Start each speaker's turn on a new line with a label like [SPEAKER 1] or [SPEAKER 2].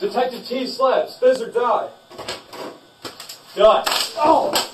[SPEAKER 1] Detective T slaps, fizz or die. Done. Oh!